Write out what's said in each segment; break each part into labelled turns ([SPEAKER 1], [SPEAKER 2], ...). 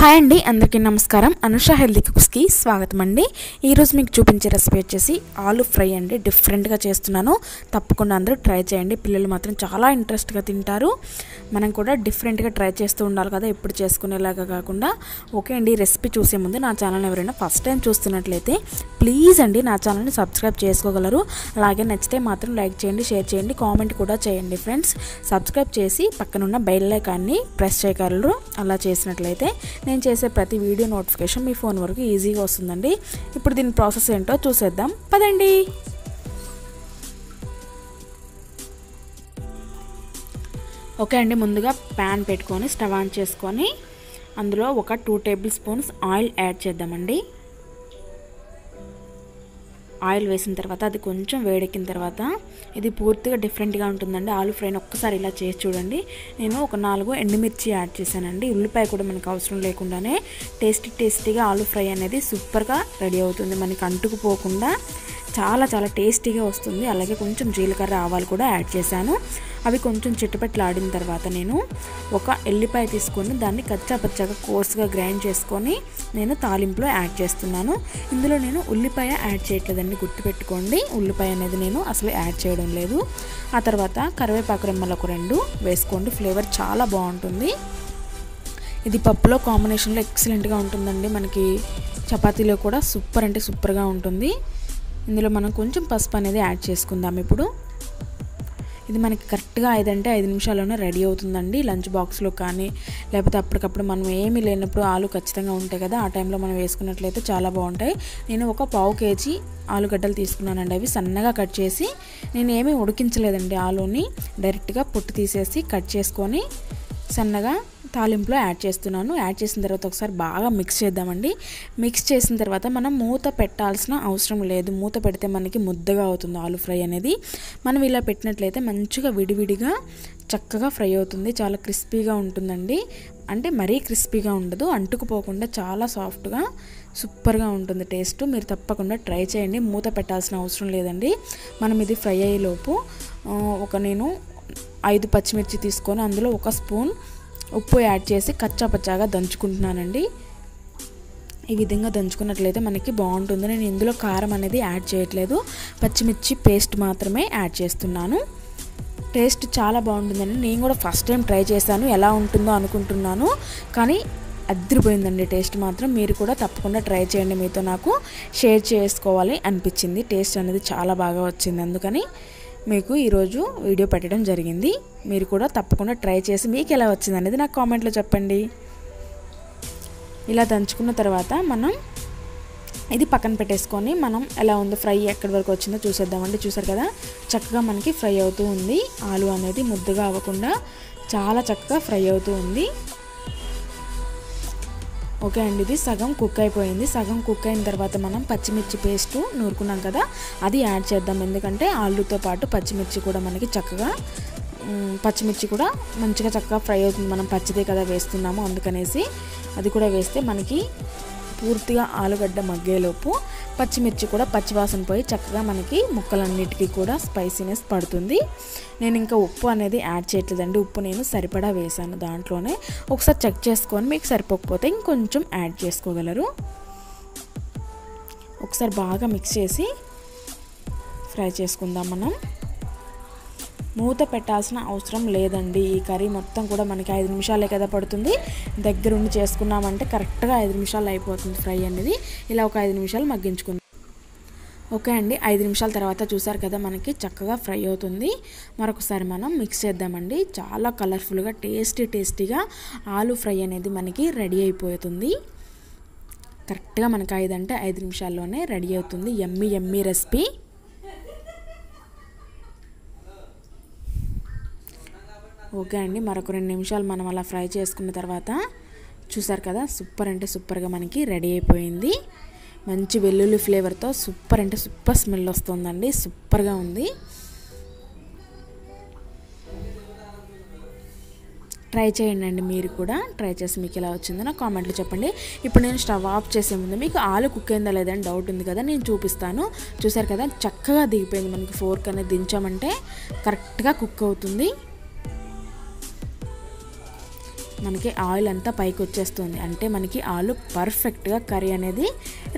[SPEAKER 1] Hi అండి అందరికీ నమస్కారం. అనుష హెల్దీ కుక్స్కి స్వాగతం అండి ఈరోజు మీకు చూపించే రెసిపీ వచ్చేసి ఆలు ఫ్రై అండి. డిఫరెంట్గా చేస్తున్నాను. తప్పకుండా అందరూ ట్రై చేయండి. పిల్లలు మాత్రం చాలా ఇంట్రెస్ట్గా తింటారు. మనం కూడా డిఫరెంట్గా ట్రై చేస్తూ ఉండాలి కదా ఎప్పుడు చేసుకునేలాగా కాకుండా. ఓకే అండి ఈ రెసిపీ చూసే ముందు నా ఛానల్ ఎవరైనా ఫస్ట్ టైం చూస్తున్నట్లయితే ప్లీజ్ అండి నా ఛానల్ని సబ్స్క్రైబ్ చేసుకోగలరు. అలాగే నచ్చితే మాత్రం లైక్ చేయండి షేర్ చేయండి కామెంట్ కూడా చేయండి ఫ్రెండ్స్. సబ్స్క్రైబ్ చేసి పక్కనున్న బెల్ ఐకాన్ని ప్రెస్ చేయగలరు. అలా చేసినట్లయితే నేను చేసే ప్రతి వీడియో నోటిఫికేషన్ మీ ఫోన్ వరకు ఈజీగా వస్తుందండి. ఇప్పుడు దీని ప్రాసెస్ ఏంటో చూసేద్దాం. పదండి. ఓకే అండి ముందుగా ప్యాన్ పెట్టుకొని స్టవ్ ఆన్ చేసుకొని అందులో ఒక two table spoons oil add చేద్దామండి. ఆయిల్ వేసిన తర్వాత అది కొంచెం వేడెక్కిన తర్వాత ఇది పూర్తిగా డిఫరెంట్గా ఉంటుందండి. ఆలు ఫ్రైని ఒక్కసారి ఇలా చేసి చూడండి. నేను ఒక నాలుగు ఎండుమిర్చి యాడ్ చేశానండి. ఉల్లిపాయ కూడా మనకు అవసరం లేకుండానే టేస్టీ టేస్టీగా ఆలు ఫ్రై అనేది సూపర్గా రెడీ అవుతుంది. మనకి అంటుకుపోకుండా చాలా చాలా టేస్టీగా వస్తుంది. అలాగే కొంచెం జీలకర్ర ఆవాలు కూడా యాడ్ చేశాను. అవి కొంచెం చిట్టుపెట్టలాడిన తర్వాత నేను ఒక ఎల్లిపాయ తీసుకొని దాన్ని కచ్చా పచ్చగా కోర్స్గా గ్రైండ్ చేసుకొని నేను తాలింపులో యాడ్ చేస్తున్నాను. ఇందులో నేను ఉల్లిపాయ యాడ్ చేయట్లేదండి గుర్తుపెట్టుకోండి. ఉల్లిపాయ అనేది నేను అసలు యాడ్ చేయడం లేదు. ఆ తర్వాత కరివేపాకు రెమ్మలు ఒక రెండు వేసుకోండి ఫ్లేవర్ చాలా బాగుంటుంది. ఇది పప్పులో కాంబినేషన్లో ఎక్సలెంట్గా ఉంటుందండి. మనకి చపాతీలో కూడా సూపర్ అంటే సూపర్గా ఉంటుంది. ఇందులో మనం కొంచెం పసుపు అనేది యాడ్ చేసుకుందాం ఇప్పుడు. ఇది మనకి కరెక్ట్గా ఐదంటే ఐదు నిమిషాల్లోనే రెడీ అవుతుందండి లంచ్ బాక్స్లో కానీ లేకపోతే అప్పటికప్పుడు మనం ఏమీ లేనప్పుడు ఆలు ఖచ్చితంగా ఉంటాయి కదా ఆ టైంలో మనం వేసుకున్నట్లయితే చాలా బాగుంటాయి. నేను ఒక పావు కేజీ ఆలుగడ్డలు తీసుకున్నానండి అవి సన్నగా కట్ చేసి నేను ఏమీ ఉడికించలేదండి ఆలుని. డైరెక్ట్గా పొట్టు తీసేసి కట్ చేసుకొని సన్నగా తాలింపులో యాడ్ చేస్తున్నాను. యాడ్ చేసిన తర్వాత ఒకసారి బాగా మిక్స్ చేద్దామండి. మిక్స్ చేసిన తర్వాత మనం మూత పెట్టాల్సిన అవసరం లేదు. మూత పెడితే మనకి ముద్దగా అవుతుంది ఆలు ఫ్రై అనేది. మనం ఇలా పెట్టినట్లయితే మంచిగా విడివిడిగా చక్కగా ఫ్రై అవుతుంది. చాలా క్రిస్పీగా ఉంటుందండి. అంటే మరీ క్రిస్పీగా ఉండదు. అంటుకుపోకుండా చాలా సాఫ్ట్గా సూపర్గా ఉంటుంది టేస్ట్. మీరు తప్పకుండా ట్రై చేయండి. మూత పెట్టాల్సిన అవసరం లేదండి. మనం ఇది ఫ్రై అయ్యేలోపు ఒక నేను ఐదు పచ్చిమిర్చి తీసుకొని అందులో ఒక స్పూన్ ఉప్పు యాడ్ చేసి కచ్చా పచ్చాగా దంచుకుంటున్నానండి. ఈ విధంగా దంచుకున్నట్లయితే మనకి బాగుంటుంది. నేను ఇందులో కారం అనేది యాడ్ చేయట్లేదు. పచ్చిమిర్చి పేస్ట్ మాత్రమే యాడ్ చేస్తున్నాను. టేస్ట్ చాలా బాగుంటుందండి. నేను కూడా ఫస్ట్ టైం ట్రై చేశాను. ఎలా ఉంటుందో అనుకుంటున్నాను. కానీ అద్దరిపోయిందండి టేస్ట్ మాత్రం. మీరు కూడా తప్పకుండా ట్రై చేయండి. మీతో నాకు షేర్ చేసుకోవాలి అనిపించింది. టేస్ట్ అనేది చాలా బాగా వచ్చింది. అందుకని మీకు ఈరోజు వీడియో పెట్టడం జరిగింది. మీరు కూడా తప్పకుండా ట్రై చేసి మీకు ఎలా వచ్చింది అనేది నాకు కామెంట్లో చెప్పండి. ఇలా దంచుకున్న తర్వాత మనం ఇది పక్కన పెట్టేసుకొని మనం ఎలా ఉందో ఫ్రై ఎక్కడి వరకు వచ్చిందో చూసేద్దామండి. చూసారు కదా? చక్కగా మనకి ఫ్రై అవుతూ ఉంది. ఆలు అనేది ముద్దగా అవ్వకుండా చాలా చక్కగా ఫ్రై అవుతూ ఉంది. ఓకే అండి ఇది సగం కుక్ అయిపోయింది. సగం కుక్ అయిన తర్వాత మనం పచ్చిమిర్చి పేస్ట్ నూరుకున్నాం కదా అది యాడ్ చేద్దాం. ఎందుకంటే ఆలుతో పాటు పచ్చిమిర్చి కూడా మనకి చక్కగా పచ్చిమిర్చి కూడా మంచిగా చక్కగా ఫ్రై అవుతుంది. మనం పచ్చిదే కదా వేస్తున్నాము అందుకనేసి అది కూడా వేస్తే మనకి పూర్తిగా ఆలుగడ్డ మగ్గేలోపు పచ్చిమిర్చి కూడా పచ్చివాసన పోయి చక్కగా మనకి ముక్కలన్నిటికీ కూడా స్పైసీనెస్ పడుతుంది. నేను ఇంకా ఉప్పు అనేది యాడ్ చేయట్లేదండి. ఉప్పు నేను సరిపడా వేసాను దాంట్లోనే. ఒకసారి చెక్ చేసుకొని మీకు సరిపోకపోతే ఇంకొంచెం యాడ్ చేసుకోగలరు. ఒకసారి బాగా మిక్స్ చేసి ఫ్రై చేసుకుందాం మనం. మూత పెట్టాల్సిన అవసరం లేదండి. ఈ కర్రీ మొత్తం కూడా మనకి ఐదు నిమిషాలే కదా పడుతుంది. దగ్గరుండి చేసుకున్నామంటే కరెక్ట్గా ఐదు నిమిషాలు అయిపోతుంది ఫ్రై అనేది. ఇలా ఒక ఐదు నిమిషాలు మగ్గించుకుందాం. ఓకే అండి. ఐదు నిమిషాల తర్వాత చూసారు కదా మనకి చక్కగా ఫ్రై అవుతుంది. మరొకసారి మనం మిక్స్ చేద్దామండి. చాలా కలర్ఫుల్గా టేస్టీ టేస్టీగా ఆలు ఫ్రై అనేది మనకి రెడీ అయిపోతుంది. కరెక్ట్గా మనకి ఐదు అంటే ఐదు నిమిషాల్లోనే రెడీ అవుతుంది. ఎమ్మి ఎమ్మి రెసిపీ. ఓకే అండి మరొక రెండు నిమిషాలు మనం అలా ఫ్రై చేసుకున్న తర్వాత చూసారు కదా సూపర్ అంటే సూపర్గా మనకి రెడీ అయిపోయింది. మంచి వెల్లుల్లి ఫ్లేవర్తో సూపర్ అంటే సూపర్ స్మెల్ వస్తుందండి సూపర్గా ఉంది. ట్రై చేయండి అండి మీరు కూడా ట్రై చేసి మీకు ఎలా వచ్చిందో నా కామెంట్లో చెప్పండి. ఇప్పుడు నేను స్టవ్ ఆఫ్ చేసే ముందు మీకు ఆలు కుక్ అయిందా లేదని డౌట్ ఉంది కదా నేను చూపిస్తాను. చూసారు కదా చక్కగా దిగిపోయింది మనకి ఫోర్క్ అనేది దించామంటే కరెక్ట్గా కుక్ అవుతుంది. మనకి ఆయిల్ అంతా పైకి వచ్చేస్తుంది. అంటే మనకి ఆలు పర్ఫెక్ట్గా కర్రీ అనేది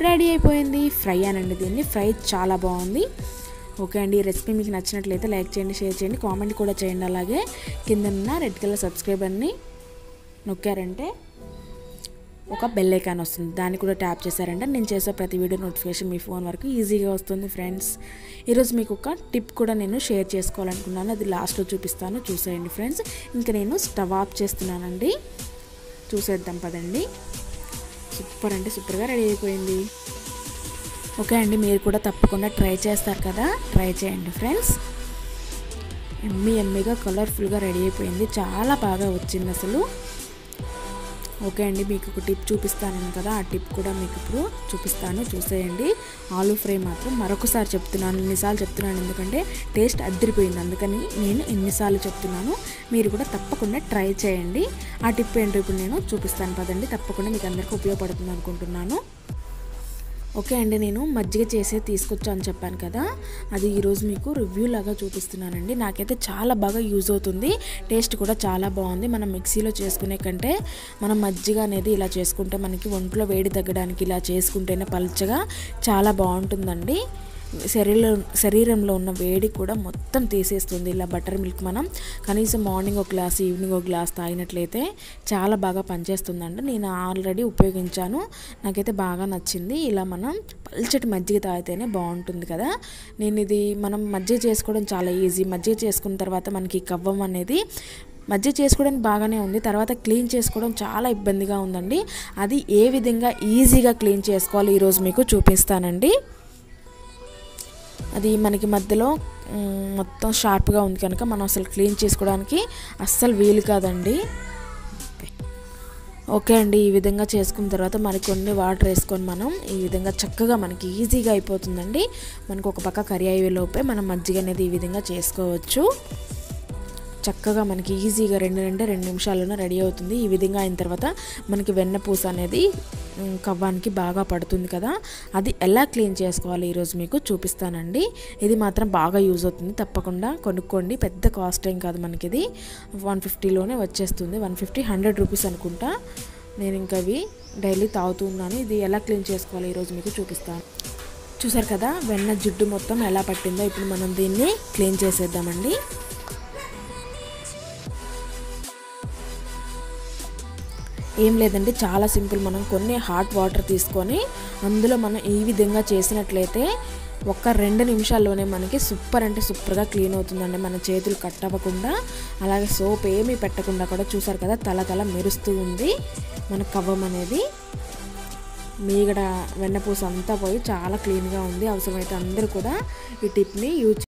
[SPEAKER 1] రెడీ అయిపోయింది. ఫ్రై అనండి దీన్ని. ఫ్రై చాలా బాగుంది. ఓకే అండి. ఈ రెసిపీ మీకు నచ్చినట్లయితే లైక్ చేయండి షేర్ చేయండి కామెంట్ కూడా చేయండి. అలాగే కింద ఉన్న రెడ్ కలర్ సబ్స్క్రైబర్ని నొక్కారంటే ఒక బెల్ ఐకాన్ వస్తుంది. దాన్ని కూడా ట్యాప్ చేశారంటే. నేను చేసే ప్రతి వీడియో నోటిఫికేషన్ మీ ఫోన్ వరకు ఈజీగా వస్తుంది ఫ్రెండ్స్ ఈరోజు మీకు ఒక టిప్ కూడా నేను షేర్ చేసుకోవాలనుకున్నాను. అది లాస్ట్లో చూపిస్తాను. చూసేయండి ఫ్రెండ్స్ ఇంకా నేను స్టవ్ ఆఫ్ చేస్తున్నానండి. చూసేద్దాం పదండి. సూపర్ అంటే సూపర్గా రెడీ అయిపోయింది. ఓకే అండి మీరు కూడా తప్పకుండా ట్రై చేస్తారు కదా? ట్రై చేయండి ఫ్రెండ్స్ ఎమ్మి ఎమ్మిగా కలర్ఫుల్గా రెడీ అయిపోయింది. చాలా బాగా వచ్చింది అసలు. ఓకే అండి మీకు ఒక టిప్ చూపిస్తాను కదా ఆ టిప్ కూడా మీకు ఇప్పుడు చూపిస్తాను. చూసేయండి. ఆలూ ఫ్రై మాత్రం మరొకసారి చెప్తున్నాను ఎన్నిసార్లు చెప్తున్నాను ఎందుకంటే టేస్ట్ అద్దరిపోయింది. అందుకని నేను ఎన్నిసార్లు చెప్తున్నాను. మీరు కూడా తప్పకుండా ట్రై చేయండి. ఆ టిప్ ఏంటో ఇప్పుడు నేను చూపిస్తాను. పదండి తప్పకుండా మీకు అందరికీ ఉపయోగపడుతుంది అనుకుంటున్నాను. ఓకే అండి నేను మజ్జిగ చేసే తీసుకొచ్చాను చెప్పాను కదా. అది ఈరోజు మీకు రివ్యూ లాగా చూపిస్తున్నానండి. నాకైతే చాలా బాగా యూజ్ అవుతుంది. టేస్ట్ కూడా చాలా బాగుంది. మనం మిక్సీలో చేసుకునే కంటే మనం మజ్జిగ అనేది ఇలా చేసుకుంటే మనకి ఒంట్లో వేడి తగ్గడానికి ఇలా చేసుకుంటేనే పల్చగా చాలా బాగుంటుందండి. శరీరంలో శరీరంలో ఉన్న వేడి కూడా మొత్తం తీసేస్తుంది. ఇలా బటర్ మిల్క్ మనం కనీసం మార్నింగ్ ఒక గ్లాస్ ఈవినింగ్ ఒక గ్లాస్ తాగినట్లయితే చాలా బాగా పనిచేస్తుందండి. నేను ఆల్రెడీ ఉపయోగించాను. నాకైతే బాగా నచ్చింది. ఇలా మనం పల్చటి మజ్జిగ తాగితేనే బాగుంటుంది కదా. నేను ఇది మనం మజ్జిగ చేసుకోవడం చాలా ఈజీ. మజ్జిగ చేసుకున్న తర్వాత మనకి కవ్వం అనేది మజ్జిగ చేసుకోవడానికి బాగానే ఉంది. తర్వాత క్లీన్ చేసుకోవడం చాలా ఇబ్బందిగా ఉందండి. అది ఏ విధంగా ఈజీగా క్లీన్ చేసుకోవాలి ఈరోజు మీకు చూపిస్తానండి. అది మనకి మధ్యలో మొత్తం షార్ప్గా ఉంది కనుక మనం అసలు క్లీన్ చేసుకోవడానికి అస్సలు వీలు కాదండి. ఓకే అండి ఈ విధంగా చేసుకున్న తర్వాత మరి కొన్ని వాటర్ వేసుకొని మనం ఈ విధంగా చక్కగా మనకి ఈజీగా అయిపోతుందండి. మనకు ఒక పక్క కర్రీ అయ్యే లోపే మనం మజ్జిగ అనేది ఈ విధంగా చేసుకోవచ్చు. చక్కగా మనకి ఈజీగా రెండు రెండు రెండు నిమిషాల్లోనే రెడీ అవుతుంది. ఈ విధంగా అయిన తర్వాత మనకి వెన్నపూస అనేది కవ్వానికి బాగా పడుతుంది కదా అది ఎలా క్లీన్ చేసుకోవాలి ఈరోజు మీకు చూపిస్తానండి. ఇది మాత్రం బాగా యూజ్ అవుతుంది. తప్పకుండా కొనుక్కోండి. పెద్ద కాస్ట్ ఏం కాదు మనకి ఇది వన్ ఫిఫ్టీలోనే వచ్చేస్తుంది. వన్ ఫిఫ్టీ హండ్రెడ్ రూపీస్ అనుకుంటా. నేను ఇంకా అవి డైలీ తాగుతున్నాను ఇది ఎలా క్లీన్ చేసుకోవాలి ఈరోజు మీకు చూపిస్తాను. చూసారు కదా వెన్న జిడ్డు మొత్తం ఎలా పట్టిందో ఇప్పుడు మనం దీన్ని క్లీన్ చేసేద్దామండి. ఏం లేదండి చాలా సింపుల్. మనం కొన్ని హాట్ వాటర్ తీసుకొని అందులో మనం ఈ విధంగా చేసినట్లయితే ఒక్క రెండు నిమిషాల్లోనే మనకి సూపర్ అంటే సూపర్గా క్లీన్ అవుతుందండి. మన చేతులు కట్ అవ్వకుండా అలాగే సోప్ ఏమీ పెట్టకుండా కూడా చూసారు కదా తల తల మెరుస్తూ ఉంది మన కవ్వం అనేది. మీగడ వెన్నపూస అంతా పోయి చాలా క్లీన్గా ఉంది. అవసరమైతే అందరూ కూడా ఈ టిప్ని యూజ్